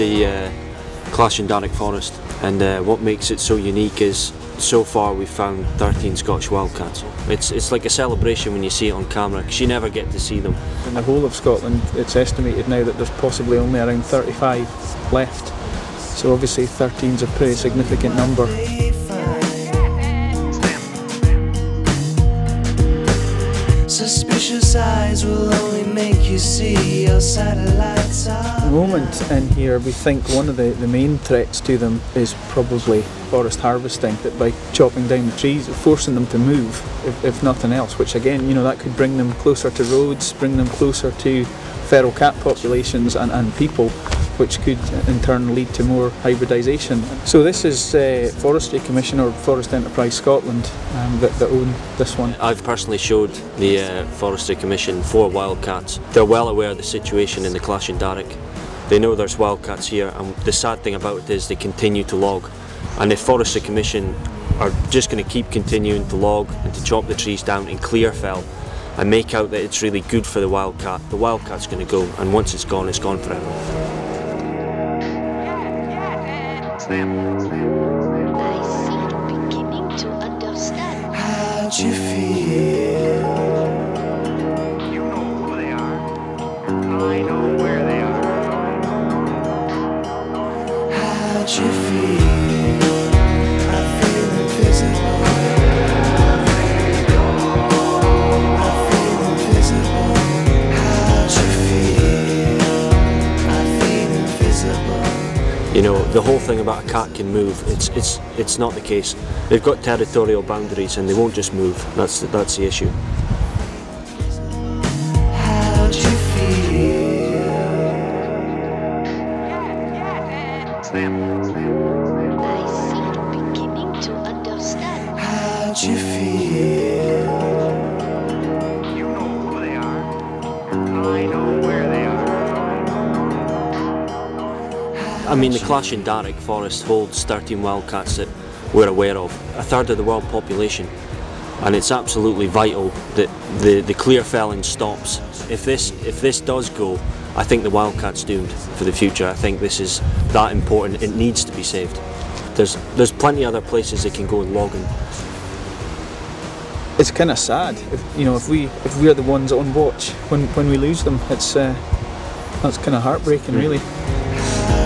the uh, Clashindarroch Forest, and uh, what makes it so unique is so far we've found 13 Scottish wildcats. It's it's like a celebration when you see it on camera because you never get to see them. In the whole of Scotland, it's estimated now that there's possibly only around 35 left. So obviously 13 is a pretty significant number. Suspicious eyes will only make you see your satellites At the moment in here, we think one of the, the main threats to them is probably forest harvesting, that by chopping down the trees, forcing them to move, if, if nothing else, which again, you know, that could bring them closer to roads, bring them closer to feral cat populations and, and people which could in turn lead to more hybridisation. So this is uh, Forestry Commission or Forest Enterprise Scotland um, that, that own this one. I've personally showed the uh, Forestry Commission four wildcats. They're well aware of the situation in the Clashindarroch. They know there's wildcats here and the sad thing about it is they continue to log. And the Forestry Commission are just going to keep continuing to log and to chop the trees down and clear fell and make out that it's really good for the wildcat. The wildcat's going to go and once it's gone, it's gone forever. I seem beginning to understand. How'd you feel? You know who they are. I know where they are. How'd you feel? You know, the whole thing about a cat can move, it's, it's, it's not the case. They've got territorial boundaries and they won't just move. That's, that's the issue. How'd you I mean, the Clashindarroch Forest holds 13 wildcats that we're aware of, a third of the world population. And it's absolutely vital that the, the clear felling stops. If this, if this does go, I think the wildcat's doomed for the future. I think this is that important. It needs to be saved. There's, there's plenty other places they can go and log in. It's kind of sad, if, you know, if we if we're the ones on watch when when we lose them. It's uh, that's kind of heartbreaking, really.